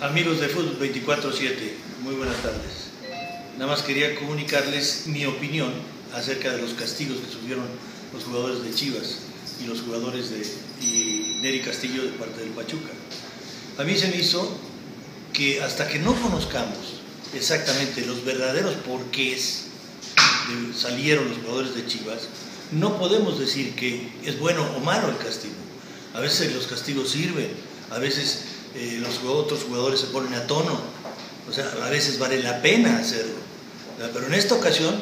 Amigos de Fútbol 24-7, muy buenas tardes. Nada más quería comunicarles mi opinión acerca de los castigos que sufrieron los jugadores de Chivas y los jugadores de y Neri Castillo de parte del Pachuca. A mí se me hizo que hasta que no conozcamos exactamente los verdaderos porqués de salieron los jugadores de Chivas, no podemos decir que es bueno o malo el castigo. A veces los castigos sirven, a veces eh, los otros jugadores se ponen a tono, o sea, a veces vale la pena hacerlo. Pero en esta ocasión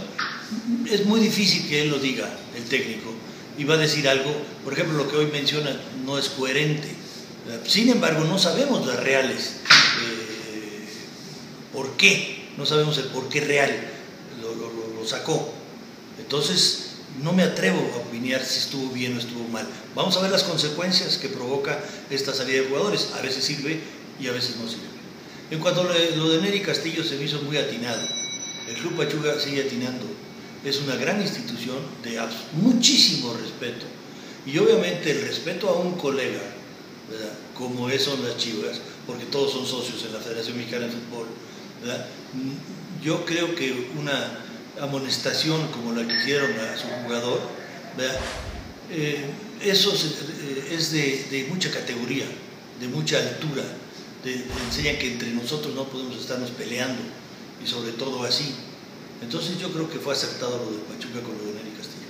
es muy difícil que él lo diga, el técnico, y va a decir algo, por ejemplo, lo que hoy menciona no es coherente. Sin embargo, no sabemos las reales. Eh, ¿Por qué? No sabemos el por qué real lo, lo sacó. Entonces, no me atrevo a opinar si estuvo bien o estuvo mal. Vamos a ver las consecuencias que provoca esta salida de jugadores. A veces sirve y a veces no sirve. En cuanto a lo de Neri Castillo, se me hizo muy atinado. El Club Pachuca sigue atinando. Es una gran institución de muchísimo respeto. Y obviamente el respeto a un colega, como son las Chivas, porque todos son socios en la Federación Mexicana de Fútbol, yo creo que una amonestación como la que hicieron a su jugador, eh, eso eh, es de, mucha categoría, de mucha altura, de, enseña que entre nosotros no podemos estarnos peleando y sobre todo así. Entonces yo creo que fue acertado lo de Pachuca con lo de Neri Castillo.